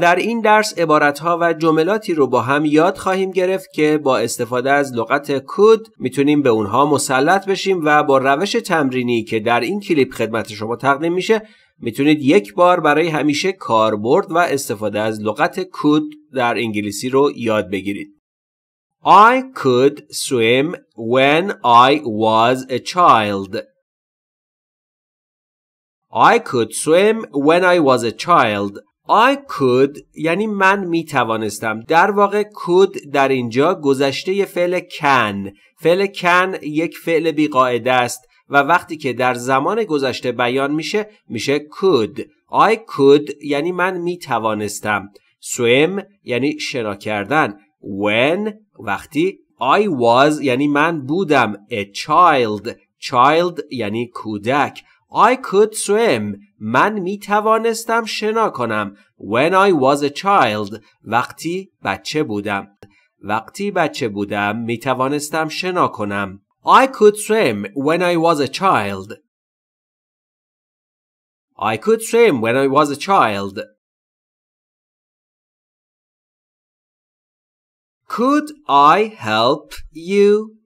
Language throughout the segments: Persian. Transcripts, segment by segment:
در این درس عبارتها و جملاتی رو با هم یاد خواهیم گرفت که با استفاده از لغت could می‌تونیم به اونها مسلط بشیم و با روش تمرینی که در این کلیپ خدمت شما تقدیم میشه می‌تونید یک بار برای همیشه کاربرد و استفاده از لغت could در انگلیسی رو یاد بگیرید. I could swim when I was a child. I could swim when I was a child. I could یعنی من می توانستم در واقع could در اینجا گذشته فعل can. فعل can یک فعل بیقاعده است و وقتی که در زمان گذشته بیان میشه میشه could. I could یعنی من می توانستم swim یعنی شنا کردن. When وقتی I was یعنی من بودم. A child. Child یعنی کودک. I could swim. من می توانستم شنا کنم. When I was a child. وقتی بچه بودم. وقتی بچه بودم می توانستم شنا کنم. I could swim when I was a child. I could swim when I was a child. Could I help you?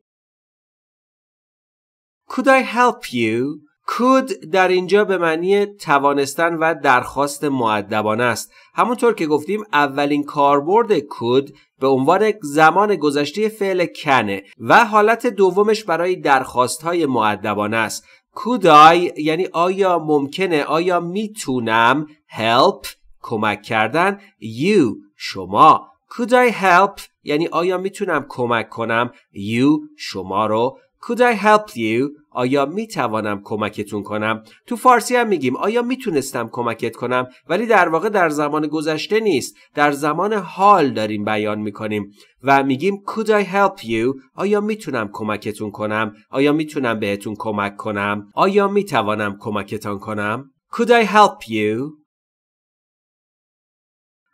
Could I help you? Could در اینجا به معنی توانستن و درخواست معدبانه است. همونطور که گفتیم اولین کاربرد could به عنوان زمان گذشته فعل کنه و حالت دومش برای درخواست های معدبانه است. Could I یعنی آیا ممکنه آیا می‌تونم help کمک کردن؟ You شما. Could I help یعنی آیا می‌تونم کمک کنم؟ You شما رو. Could I help you? آیا می توانم کمکتون کنم؟ تو فارسی هم میگیم. آیا می‌تونستم کمکت کنم؟ ولی در واقع در زمان گذشته نیست. در زمان حال داریم بیان می‌کنیم. و میگیم could I help you? آیا می‌تونم کمکتون کنم؟ آیا می‌تونم بهتون کمک کنم؟ آیا می‌توانم کمکتان کنم؟ Could I help you?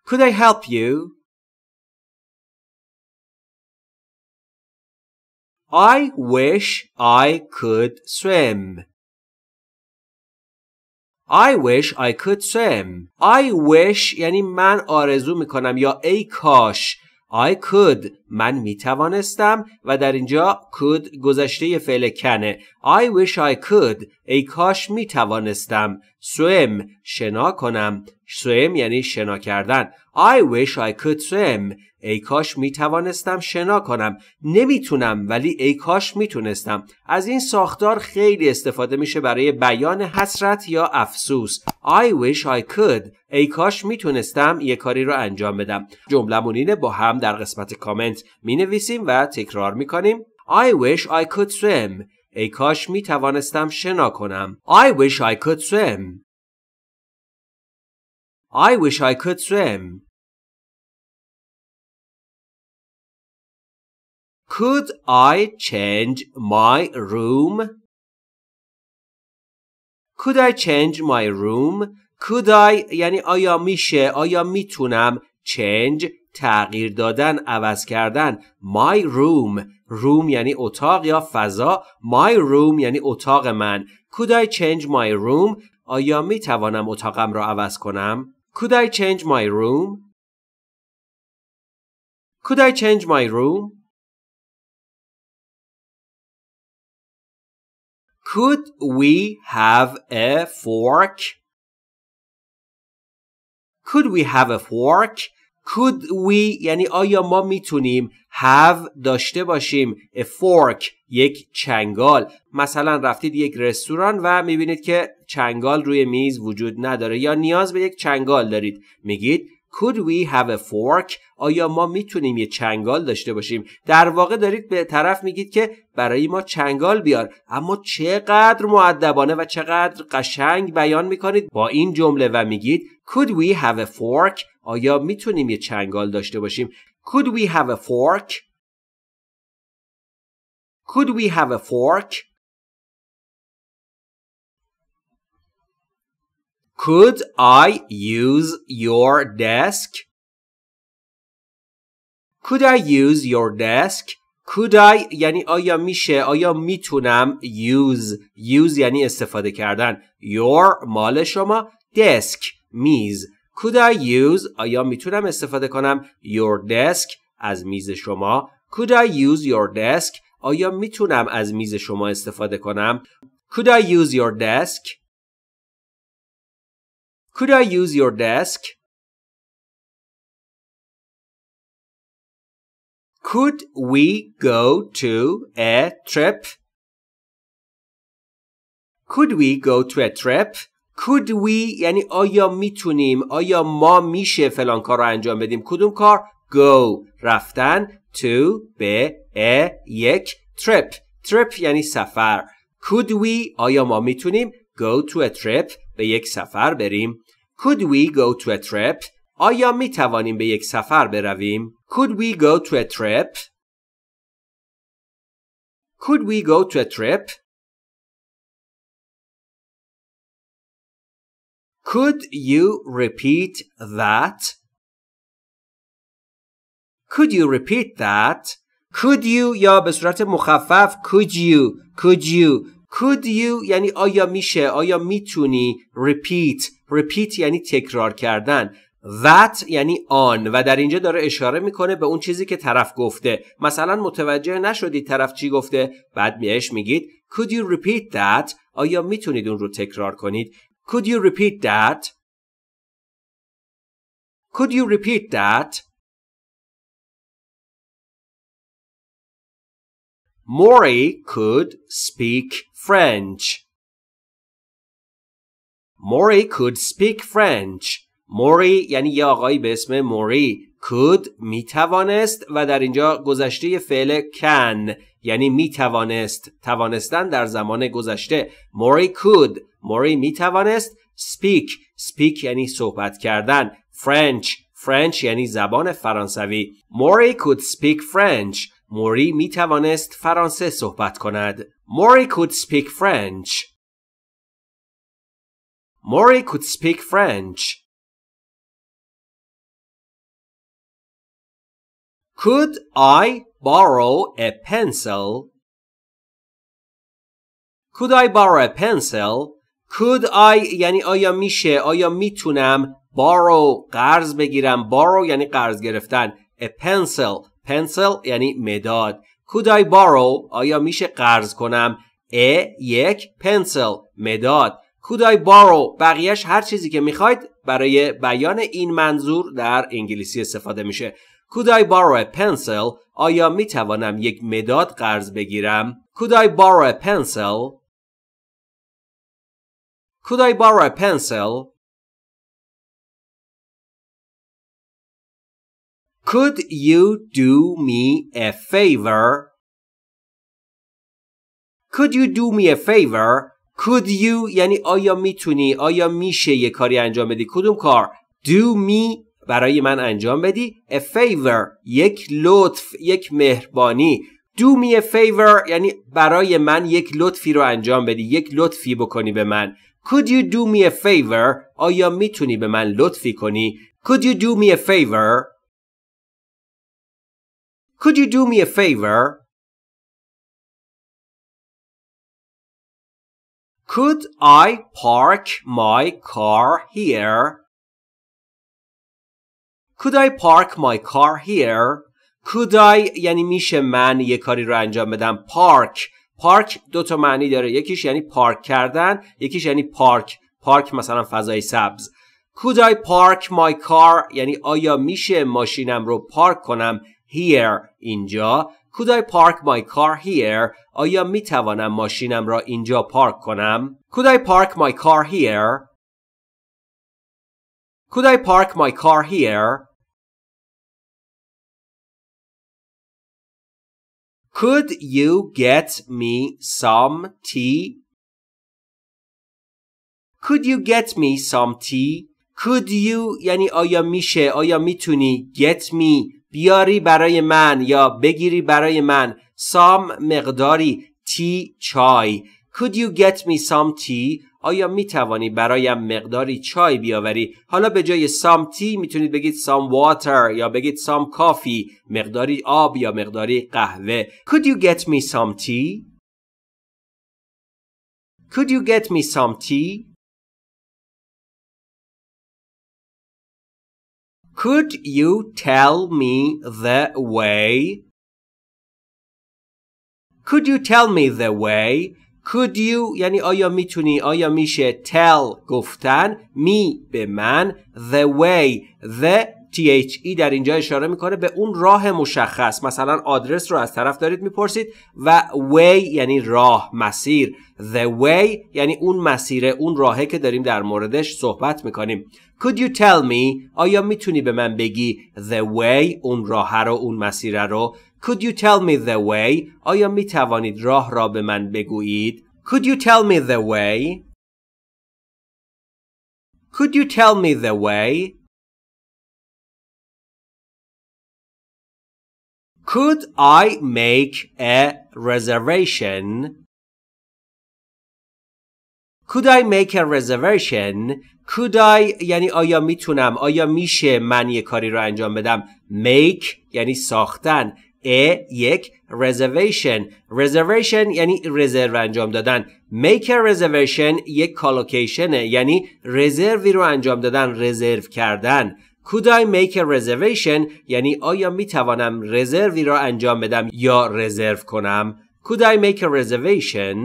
Could I help you? I wish I could swim. I wish I could swim. I wish یعنی من آرزو میکنم یا ای کاش I could من می توانستم و در اینجا could گذشته فعل کنه I wish I could. ای کاش می توانستم swim. شنا کنم. swim یعنی شنا کردن. I wish I could swim. ای کاش می توانستم شنا کنم. نمی‌تونم ولی ای کاش می‌تونستم. از این ساختار خیلی استفاده میشه برای بیان حسرت یا افسوس. I wish I could. ای کاش می‌تونستم یه کاری رو انجام بدم. جملمون اینه با هم در قسمت کامنت می نویسیم و تکرار می کنیم I wish I could swim ای کاش می توانستم شنا کنم I wish I could swim I wish I could swim Could I change my room? Could I change my room? Could I یعنی آیا میشه آیا می‌تونم change تغییر دادن عوض کردن my room room یعنی اتاق یا فضا my room یعنی اتاق من could I change my room آیا می توانم اتاقم را عوض کنم could I change my room could I change my room could we have a fork could we have a fork could we یعنی آیا ما می‌تونیم have داشته باشیم a fork یک چنگال مثلا رفتید یک رستوران و می‌بینید که چنگال روی میز وجود نداره یا نیاز به یک چنگال دارید میگید Could we have a fork؟ آیا ما می‌تونیم یه چنگال داشته باشیم؟ در واقع دارید به طرف میگید که برای ما چنگال بیار اما چقدر معدبانه و چقدر قشنگ بیان می‌کنید با این جمله و میگید Could we have a fork؟ آیا می‌تونیم یه چنگال داشته باشیم؟ Could we have a fork؟ Could we have a fork؟ Could I use your desk? Could I use your desk? Could I یعنی آیا میشه آیا می‌تونم use use یعنی استفاده کردن your مال شما desk میز Could I use آیا میتونم استفاده کنم your desk از میز شما Could I use your desk آیا میتونم از میز شما استفاده کنم Could I use your desk Could I use your desk Could we go to a trip Could we go to a trip Could we یعنی آیا می‌تونیم آیا ما میشه فلان کار رو انجام بدیم؟ کدوم کار؟ Go. رفتن. To. به a. یک. Trip. Trip یعنی سفر. Could we آیا ما می‌تونیم؟ Go to a trip. به یک سفر بریم. Could we go to a trip آیا می توانیم به یک سفر برویم؟ Could we go to a trip could we go to a trip Could you repeat that? Could you repeat that? Could you یا به صورت مخفف could you could you could you یعنی آیا میشه آیا می‌تونی repeat repeat یعنی تکرار کردن. That یعنی آن و در اینجا داره اشاره می‌کنه به اون چیزی که طرف گفته. مثلا متوجه نشدید طرف چی گفته؟ بعد بهش میگید. Could you repeat that? آیا می‌تونید اون رو تکرار کنید؟ Could you repeat that? Could you repeat that? Maury could speak French. Maury could speak French. موری یعنی یه آقایی به اسم موری could می توانست و در اینجا گذشته فعل can یعنی می توانست توانستن در زمان گذشته موری could موری می توانست speak speak یعنی صحبت کردن French French یعنی زبان فرانسوی موری could speak French موری می توانست فرانسه صحبت کند موری could speak French موری could speak French Could I borrow a pencil? Could I borrow a pencil? Could I یعنی آیا میشه آیا می‌تونم borrow قرض بگیرم. Borrow یعنی قرض گرفتن. A pencil pencil یعنی مداد. Could I borrow آیا میشه قرض کنم؟ A یک pencil مداد. Could I borrow بقیهش هر چیزی که می‌خواید برای بیان این منظور در انگلیسی استفاده میشه. Could I borrow a pencil? آیا می توانم یک مداد قرض بگیرم؟ Could I borrow a pencil? Could I borrow a pencil? Could you do me a favor? Could you do me a favor? Could you یعنی آیا می‌تونی آیا میشه یه کاری انجام بدی کدوم کار do me برای من انجام بدی a favor یک لطف یک مهربانی do me a favor یعنی برای من یک لطفی رو انجام بدی یک لطفی بکنی به من could you do me a favor آیا میتونی به من لطفی کنی could you do me a favor could you do me a favor could I park my car here Could I park my car here? Could I یعنی میشه من یه کاری رو انجام بدم پارک پارک دو تا معنی داره. یکیش یعنی پارک کردن یکیش یعنی پارک. پارک مثلا فضای سبز. Could I park my car یعنی آیا میشه ماشینم رو پارک کنم here اینجا؟ Could I park my car here آیا می‌توانم ماشینم را اینجا پارک کنم؟ Could I park my car here? Could I park my car here? Could you get me some tea? Could you get me some tea? Could you یعنی آیا میشه آیا می‌تونی get me بیاری برای من یا بگیری برای من some مقداری tea چای Could you get me some tea آیا می توانی برایم مقداری چای بیاوری حالا به جای سام تی می‌تونید بگید سام واتر یا بگید سام کافی مقداری آب یا مقداری قهوه Could you get me some tea? Could you get me some tea? Could you tell me the way? Could you tell me the way? Could you یعنی آیا می‌تونی آیا میشه tell گفتن می به من the way the THE در اینجا اشاره می‌کنه به اون راه مشخص. مثلا آدرس رو از طرف دارید می‌پرسید و way یعنی راه مسیر. the way یعنی اون مسیره اون راهه که داریم در موردش صحبت می‌کنیم. Could you tell me آیا می‌تونی به من بگی the way اون راه رو اون مسیره رو؟ Could you tell me the way آیا میتوانید راه را به من بگویید Could you tell me the way Could you tell me the way Could I make a reservation? Could I make a reservation? Could I یعنی آیا میتونم آیا میشه من یک کاری رو انجام بدم make یعنی ساختن a یک reservation reservation یعنی رزرو انجام دادن make a reservation یک کالوکیشنه یعنی رزروی رو انجام دادن رزرو کردن Could I make a reservation یعنی آیا می توانم رزروی را انجام بدم یا رزرو کنم Could I make a reservation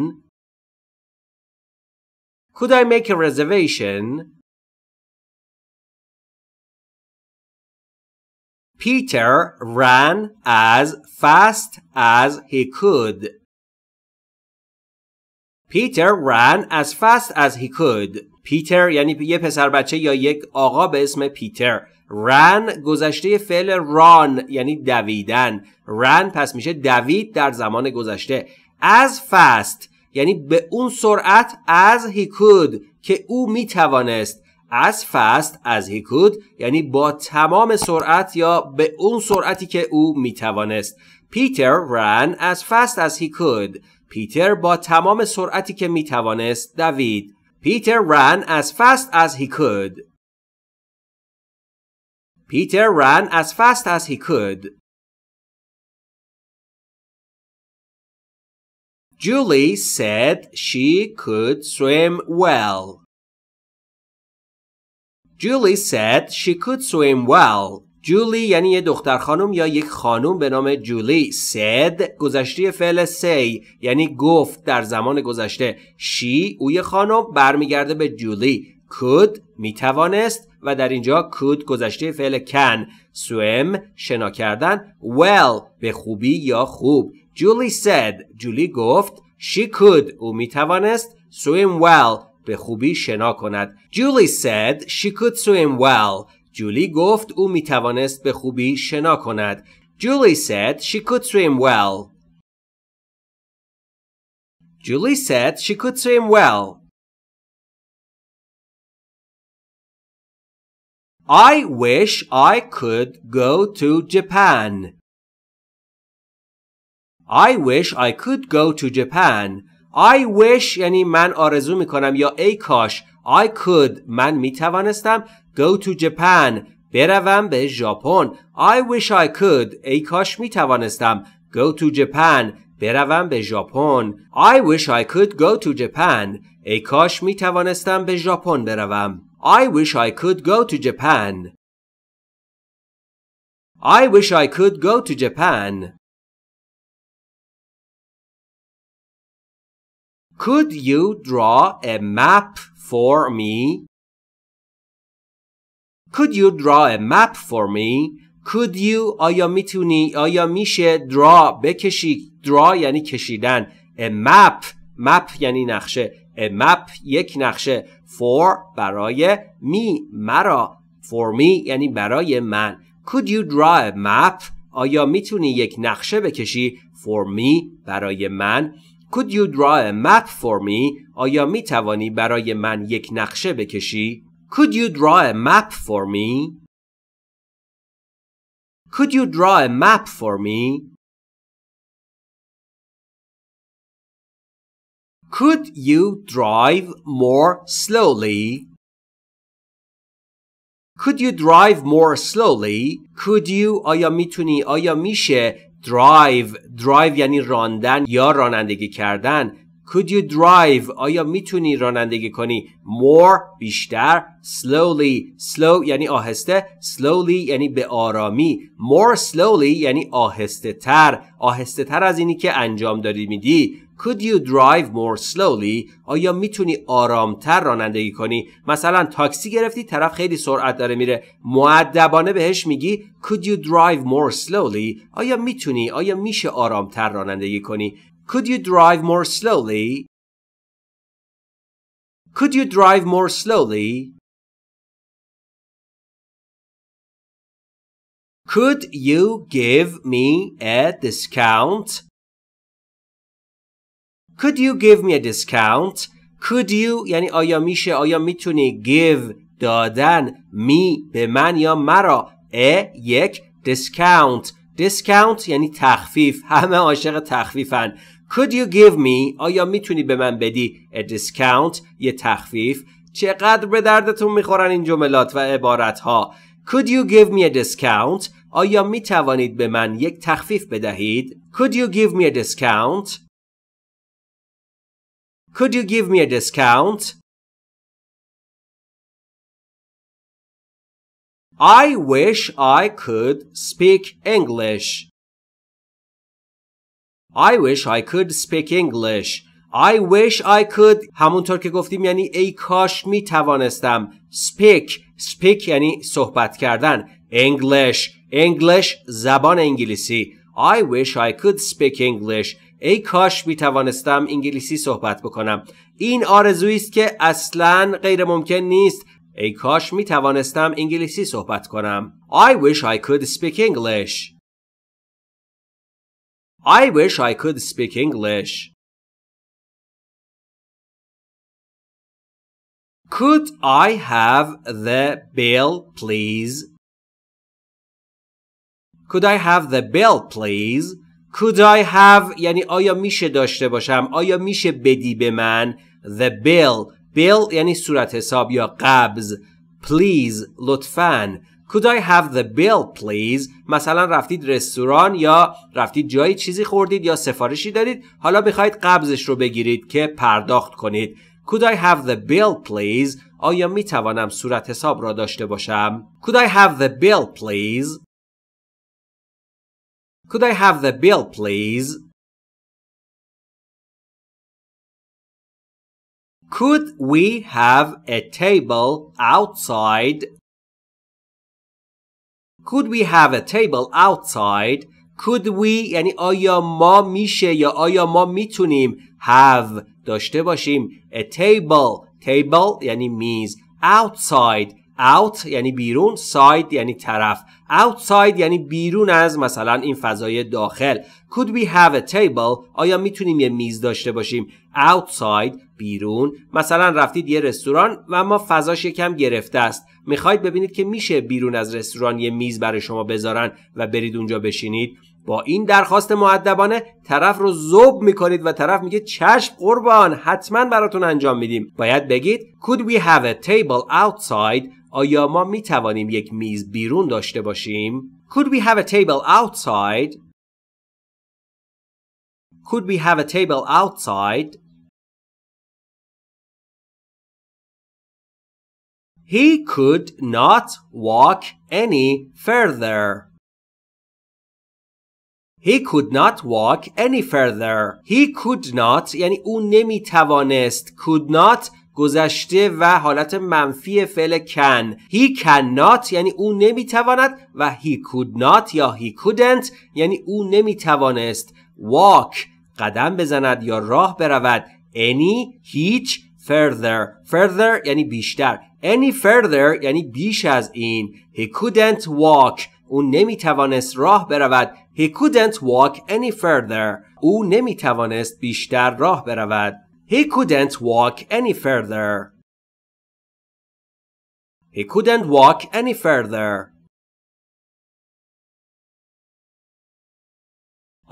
Could I make a reservation Peter ran as fast as he could. Peter ran as fast as he could. پیتر یعنی یه پسر بچه یا یک آقا به اسم پیتر رن گذشته فعل ران یعنی دویدن رن پس میشه دوید در زمان گذشته as fast یعنی به اون سرعت as he could که او می‌توانست as fast as he could یعنی با تمام سرعت یا به اون سرعتی که او می‌توانست پیتر ran as fast as he could پیتر با تمام سرعتی که می‌توانست دوید Peter ran as fast as he could. Peter ran as fast as he could. Julie said she could swim well. Julie said she could swim well. جولی یعنی یه دختر خانم یا یک خانم به نام جولی said گذشته فعل say یعنی گفت در زمان گذشته. She اوی خانم برمیگرده به جولی could می‌توانست و در اینجا could گذشته فعل can. Swim شنا کردن. Well به خوبی یا خوب. جولی said جولی گفت she could او می‌توانست. Swim well به خوبی شنا کند جولی said she could swim well جولی گفت او می توانست به خوبی شنا کند. Julie said she could swim well. Julie said she could swim well. I wish I could go to Japan. I wish I could go to Japan. I wish یعنی من آرزو می کنم یا ای کاش I could من می توانستم go to Japan بروم به ژاپن I wish I could ای کاش می توانستم go to Japan بروم به ژاپن I wish I could go to Japan ای کاش می توانستم به ژاپن بروم I wish I could go to Japan I wish I could go to Japan Could you draw a map for me? Could you draw a map for me? Could you آیا می‌تونی آیا میشه draw بکشی draw یعنی کشیدن a map map یعنی نقشه a map یک نقشه for برای می مرا for me یعنی برای من Could you draw a map آیا می‌تونی یک نقشه بکشی for me برای من Could you draw a map for me آیا می‌توانی برای من یک نقشه بکشی Could you draw a map for me? Could you draw a map for me? Could you drive more slowly? Could you drive more slowly? Could you آیا می‌تونی آیا میشه drive drive یعنی راندن یا رانندگی کردن. Could you drive? آیا می‌تونی رانندگی کنی؟ More بیشتر. Slowly. Slow یعنی آهسته. Slowly یعنی به آرامی. More slowly یعنی آهسته تر آهسته تر از اینی که انجام داری میدی. Could you drive more slowly آیا می‌تونی آرامتر رانندگی کنی مثلا تاکسی گرفتی طرف خیلی سرعت داره میره معدبانه بهش میگی Could you drive more slowly آیا می‌تونی آیا میشه آرامتر رانندگی کنی Could you drive more slowly? Could you drive more slowly? Could you give me a discount? Could you give me a discount? Could you یعنی آیا میشه آیا می‌تونی give دادن می به من یا مرا a یک discount discount یعنی تخفیف. همه عاشق تخفیفن. Could you give me آیا می‌تونی به من بدی a discount یه تخفیف. چقدر به دردتون می‌خورن این جملات و عبارت ها Could you give me a discount آیا می توانید به من یک تخفیف بدهید؟ Could you give me a discount Could you give me a discount I wish I could speak English I wish I could speak English. I wish I could همونطور که گفتیم یعنی ای کاش می توانستم speak speak یعنی صحبت کردن English English زبان انگلیسی I wish I could speak English ای کاش می توانستم انگلیسی صحبت بکنم این آرزویی است که اصلا غیر ممکن نیست ای کاش می توانستم انگلیسی صحبت کنم I wish I could speak English I wish I could speak English. Could I have the bill, please? Could I have the bill, please? Could I have یعنی آیا میشه داشته باشم؟ آیا میشه بدی به من؟ The bill. Bill یعنی صورت حساب یا قبض. Please. لطفاً. Could I have the bill please? مثلا رفتید رستوران یا رفتید جایی چیزی خوردید یا سفارشی دارید حالا بخواید قبضش رو بگیرید که پرداخت کنید. Could I have the bill please? آیا می توانم صورت حساب را داشته باشم؟ Could I have the bill please? Could I have the bill please Could we have a table outside Could we have a table outside? Could we یعنی آیا ما میشه یا آیا ما میتونیم have داشته باشیم a table table یعنی میز outside out یعنی بیرون side یعنی طرف. outside یعنی بیرون از مثلا این فضای داخل. Could we have a table آیا می‌تونیم یه میز داشته باشیم؟ outside بیرون. مثلا رفتید یه رستوران و ما فضاش یکم گرفته است. می‌خواید ببینید که میشه بیرون از رستوران یه میز برای شما بذارن و برید اونجا بشینید. با این درخواست معدبانه طرف رو زوب می‌کنید و طرف میگه چشم قربان حتما براتون انجام میدیم. باید بگید Could we have a table outside آیا ما می‌توانیم یک میز بیرون داشته باشیم Could we have a table outside Could we have a table outside He could not walk any further. He could not walk any further. He could not یعنی او نمی توانست. Could not گذشته و حالت منفی فعل can. He cannot یعنی او نمی تواند و he could not یا he couldn't یعنی او نمی توانست. Walk قدم بزند یا راه برود. Any هیچ further. Further یعنی بیشتر. Any further یعنی بیش از این. He couldn't walk. او نمی توانست راه برود. He couldn't walk any further. او نمی توانست بیشتر راه برود. he couldn't walk any further he couldn't walk any further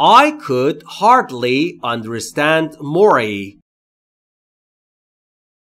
I could hardly understand Mori.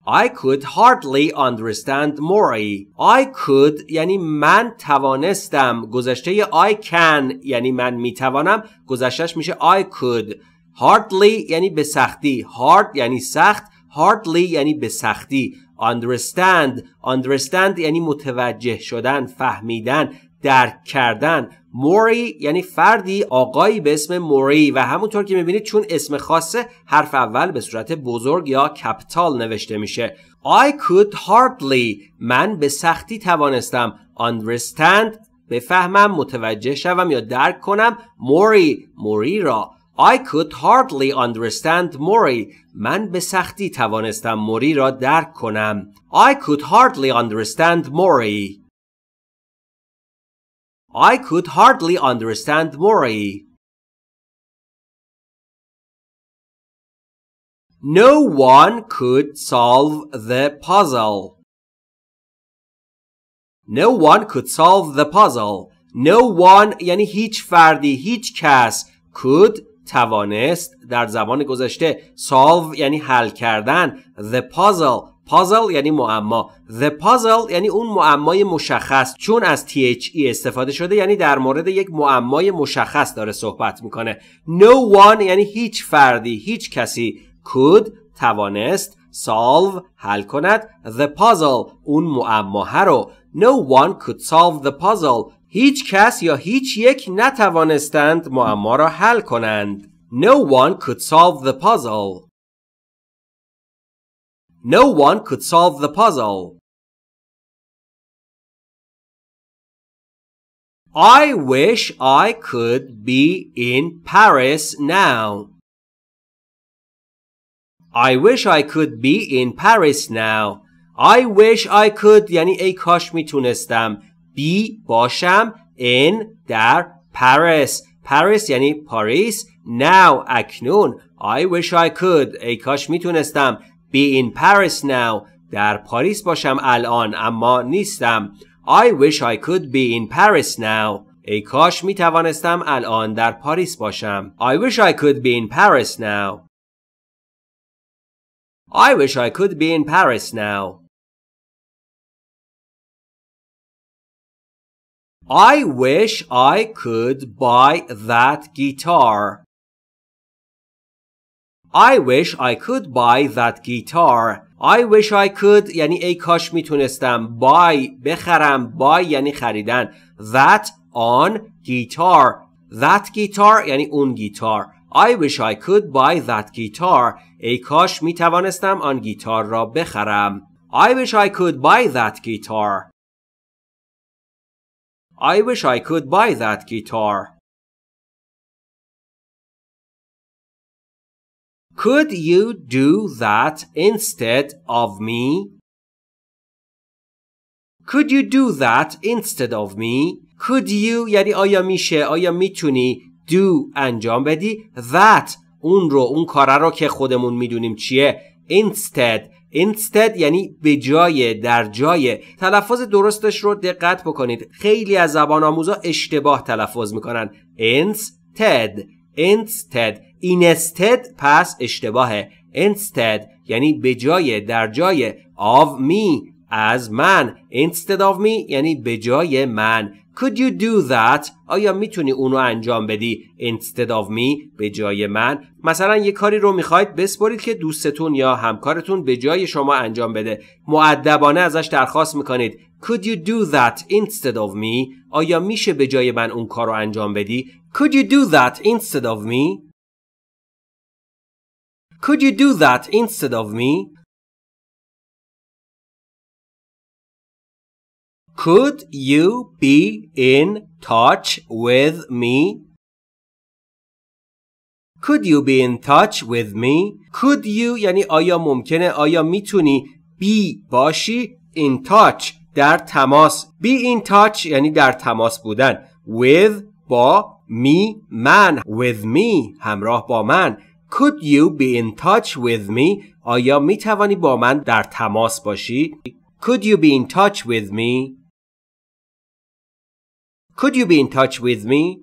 I could hardly understand Mori. I could یعنی من توانستم گذشته I can یعنی من میتوانم گذشتش میشه I could hardly یعنی به سختی. Hard یعنی سخت. Hardly یعنی به سختی. Understand. Understand یعنی متوجه شدن فهمیدن درک کردن. موری یعنی فردی آقایی به اسم موری و همونطور که می‌بینید چون اسم خاصه حرف اول به صورت بزرگ یا کپیتال نوشته میشه. I could hardly. من به سختی توانستم. Understand. بفهمم متوجه شوم یا درک کنم. موری موری را. I could hardly understand موری من به سختی توانستم موری را درک کنم I could hardly understand موری I could hardly understand Mori. No one could solve the puzzle. No one could solve the puzzle. No one یعنی هیچ فردی هیچ کس could توانست در زمان گذشته solve یعنی حل کردن the puzzle puzzle یعنی معما the puzzle یعنی اون معمای مشخص چون از THE استفاده شده یعنی در مورد یک معمای مشخص داره صحبت می‌کنه. No one یعنی هیچ فردی هیچ کسی could توانست solve حل کند the puzzle اون معماه رو. No one could solve the puzzle. هیچ کس یا هیچ یک نتوانستند معما را حل کنند no one could solve the puzzle No one could solve the puzzle. I wish I could be in Paris now. I wish I could be in Paris now. I wish I could یعنی ای کاش می‌تونستم be باشم in در Paris. Paris یعنی پاریس. Now اکنون. I wish I could ای کاش میتونستم be in Paris now در پاریس باشم الان اما نیستم I wish I could be in Paris now ای کاش می توانستم الان در پاریس باشم I wish I could be in Paris now I wish I could be in Paris now I wish I could buy that guitar I wish I could buy that guitar. I wish I could یعنی ای کاش میتونستم buy بخرم buy یعنی خریدن that on guitar that guitar یعنی اون گیتار I wish I could buy that guitar ای کاش میتوانستم آن گیتار را بخرم I wish I could buy that guitar I wish I could buy that guitar Could you do that instead of me? Could you do that instead of me? Could you یعنی آیا میشه آیا می‌تونی do انجام بدی that اون رو اون کاره رو که خودمون می‌دونیم چیه instead. Instead یعنی به جای در جای. تلفظ درستش رو دقت بکنید. خیلی از زبان آموزا اشتباه تلفظ می‌کنن. instead. Instead. Instead پس اشتباهه. Instead یعنی به جای در جای. Of me. از من instead of me یعنی به جای من Could you do that? آیا می‌تونی اونو انجام بدی instead of me به جای من؟ مثلا یه کاری رو می‌خواید بسپرید که دوستتون یا همکارتون به جای شما انجام بده. معدبانه ازش درخواست می‌کنید Could you do that instead of me? آیا میشه به جای من اون کار رو انجام بدی؟ Could you do that instead of me? Could you do that instead of me? Could you be in touch with me? Could you be in touch with me? Could you یعنی آیا ممکنه آیا میتونی be باشی in touch در تماس be in touch یعنی در تماس بودن with با me من with me همراه با من Could you be in touch with me? آیا می توانی با من در تماس باشی؟ Could you be in touch with me? Could you be in touch with me?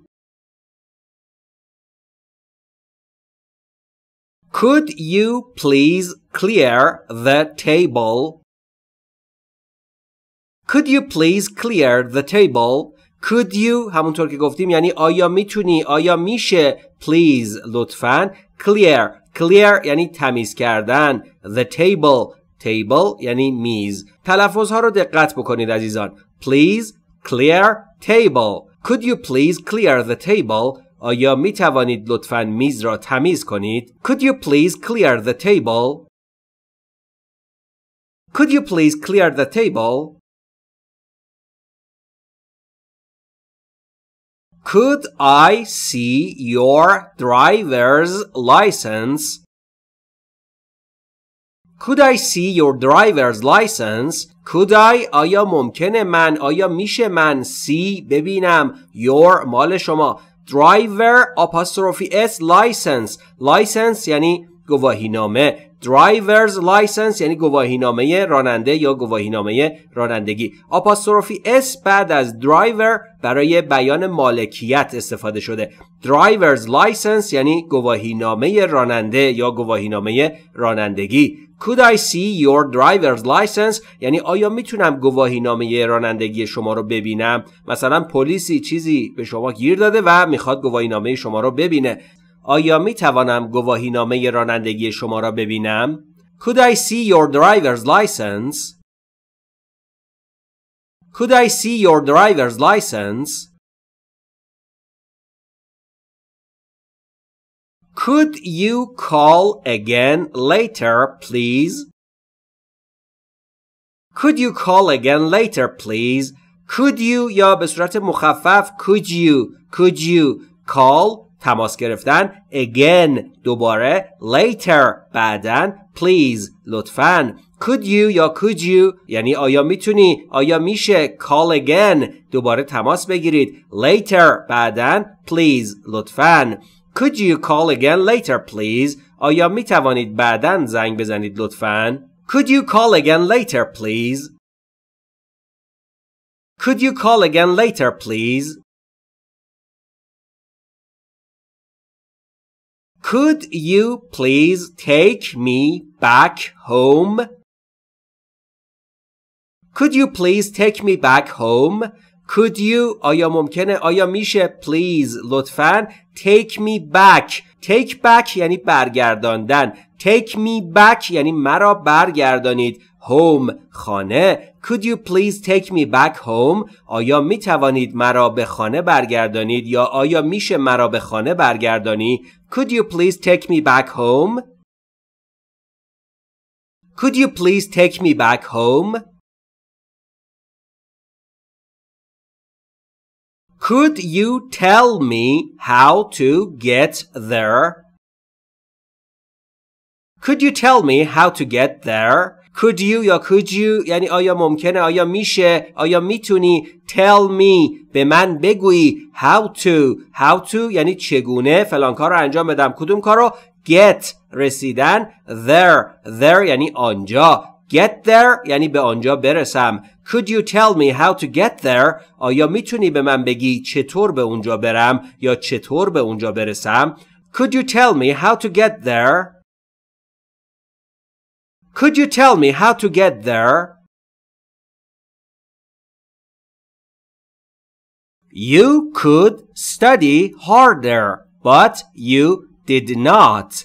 Could you please clear the table? Could you please clear the table? could you همونطور که گفتیم یعنی آیا میتونی آیا میشه please لطفا clear clear یعنی تمیز کردن the table table یعنی میز تلفظ ها رو دقت بکنید عزیزان please clear table could you please clear the table آیا می توانید لطفا میز را تمیز کنید could you please clear the table could you please clear the table Could I see your driver's license? Could I see your driver's license? Could I آیا ممکنه من آیا میشه من see ببینم your مال شما driver apostrophe s license license یعنی گواهی Driver's license یعنی گواهی نامه راننده یا گواهی نامه رانندگی. آپاستروفی اس بعد از driver برای بیان مالکیت استفاده شده. driver's license یعنی گواهی نامه راننده یا گواهی نامه رانندگی. Could I see your driver's license یعنی آیا می‌تونم گواهی نامه رانندگی شما رو ببینم؟ مثلا پلیسی چیزی به شما گیر داده و می‌خواد گواهی نامه شما رو ببینه. آیا می توانم گواهی نامه رانندگی شما را ببینم؟ Could I see your driver's license? Could I see your driver's license? Could you call again later, please? Could you call again later, please? Could you یا به صورت مخفف could you could you call تماس گرفتن again دوباره later بعدا please لطفا could you یا could you یعنی آیا می‌تونی آیا میشه call again دوباره تماس بگیرید later بعدا please لطفا could you call again later please آیا می توانید بعدا زنگ بزنید لطفا could you call again later please could you call again later please Could you please take me back home? Could you please take me back home? Could you آیا ممکنه آیا میشه please لطفا take me back take back یعنی برگرداندن take me back یعنی مرا برگردانید home خانه Could you please take me back home آیا می توانید مرا به خانه برگردانید یا آیا میشه مرا به خانه برگردانی Could you please take me back home Could you please take me back home Could you tell me how to get there Could you tell me how to get there Could you یا could you? یعنی آیا ممکنه؟ آیا میشه؟ آیا می‌تونی؟ Tell me. به من بگویی. How to. How to یعنی چگونه فلان کار رو انجام بدم. کدوم کار رو؟ Get رسیدن. There. There یعنی آنجا. Get there یعنی به آنجا برسم. Could you tell me how to get there? آیا می‌تونی به من بگی چطور به اونجا برم یا چطور به اونجا برسم؟ Could you tell me how to get there? Could you tell me how to get there? You could study harder, but you did not.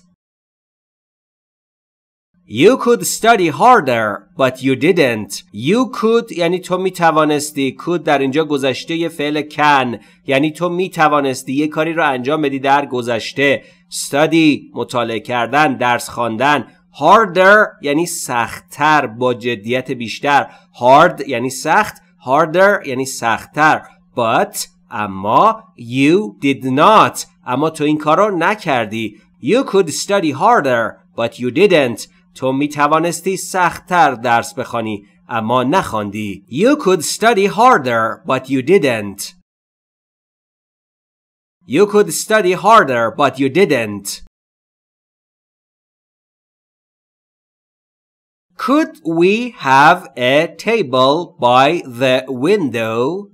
You could study harder but you didn't. You could یعنی تو می توانستی could در اینجا گذشته یه فعل can یعنی تو می توانستی یه کاری رو انجام بدی در گذشته study مطالعه کردن درس خواندن Harder یعنی سختتر با جدیت بیشتر hard یعنی سخت harder یعنی سختتر but اما you did not اما تو این کار رو نکردی you could study harder but you didn't تو می توانستی سختتر درس بخوانی اما نخواندی you could study harder but you didn't you could study harder but you didn't Could we have a table by the window?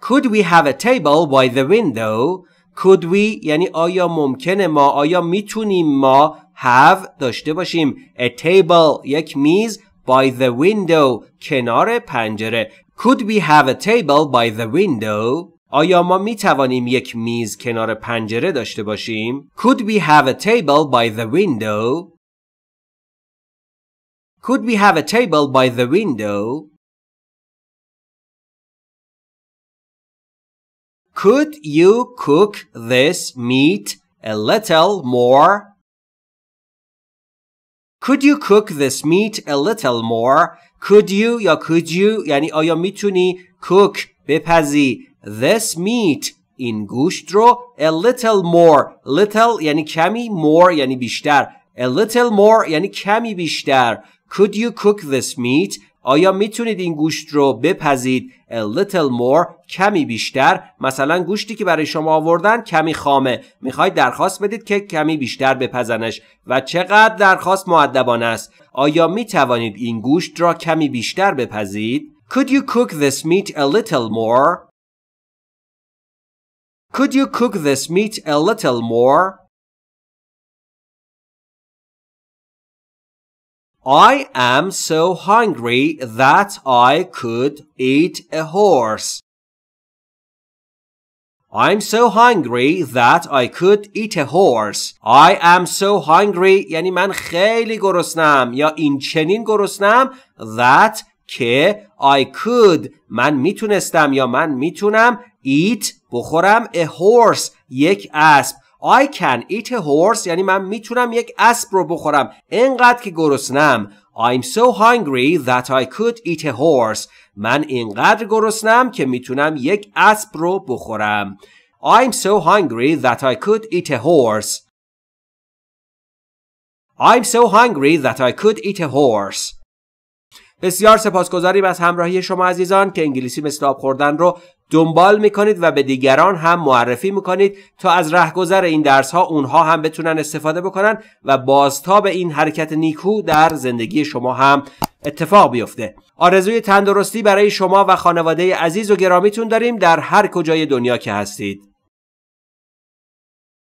Could we have a table by the window? Could we یعنی آیا ممکنه ما آیا میتونیم ما have داشته باشیم a table یک میز by the window کنار پنجره Could we have a table by the window? آیا ما می توانیم یک میز کنار پنجره داشته باشیم؟ Could we have a table by the window? Could we have a table by the window? Could you cook this meat a little more? Could you cook this meat a little more? Could you یا could you یعنی آیا میتونی cook بپزی this meat این گوشت رو a little more little یعنی کمی more یعنی بیشتر a little more یعنی کمی بیشتر could you cook this meat? آیا می‌تونید این گوشت رو بپزید a little more کمی بیشتر؟ مثلا گوشتی که برای شما آوردن کمی خامه. می‌خواید درخواست بدید که کمی بیشتر بپزنش. و چقدر درخواست معدبانه است. آیا می‌توانید این گوشت را کمی بیشتر بپزید؟ Could you cook this meat a little more? Could you cook this meat a little more? I am so hungry that I could eat a horse. I'm so hungry that I could eat a horse. I am so hungry یعنی من خیلی گرسنم یا این چنین گرسنم that که I could من می‌تونستم یا من می‌تونم eat بخورم a horse یک اسب I can eat a horse یعنی من می‌تونم یک اسب رو بخورم اینقدر که گرسنم I'm so hungry that I could eat a horse من اینقدر گرسنم که می‌تونم یک اسب رو بخورم I'm so hungry that I could eat a horse I'm so hungry that I could eat a horse بسیار سپاسگزاریم از همراهی شما عزیزان که انگلیسی مثل آب خوردن رو دنبال می‌کنید و به دیگران هم معرفی می‌کنید تا از رهگذر این درس ها اونها هم بتونن استفاده بکنن و بازتاب این حرکت نیکو در زندگی شما هم اتفاق بیفته. آرزوی تندرستی برای شما و خانواده عزیز و گرامیتون داریم در هر کجای دنیا که هستید.